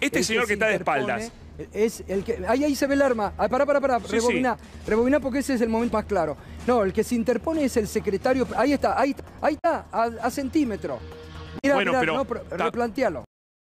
Este señor que está de espaldas. Es el que... Ahí, ahí se ve el arma. Ah, pará, pará, pará. Sí, Rebobiná. Rebobiná porque ese es el momento más claro. No, el que se interpone es el secretario... Ahí está, ahí está, ahí está, a, a centímetro. Mira, Bueno, mira, pero no, pero replantealo.